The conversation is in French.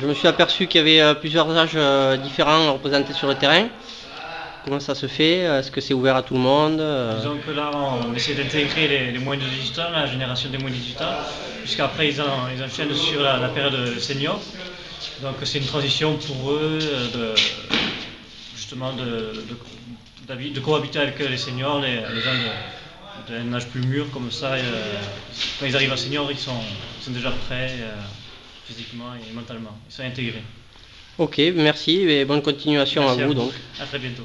Je me suis aperçu qu'il y avait euh, plusieurs âges euh, différents représentés sur le terrain. Comment ça se fait? Est-ce que c'est ouvert à tout le monde euh, Disons que là, on essaie d'intégrer les, moins de 18 ans, la génération des moins de 18 ans, puisqu'après ils, en- enchaînent sur la, période senior. Donc c'est une transition pour eux de, justement de, cohabiter avec les seniors, les, gens d'un âge plus mûr comme ça. quand ils arrivent à senior, ils sont, déjà prêts physiquement et mentalement. Ils sont intégrés. Ok, merci et bonne continuation Merci à vous donc. À très bientôt.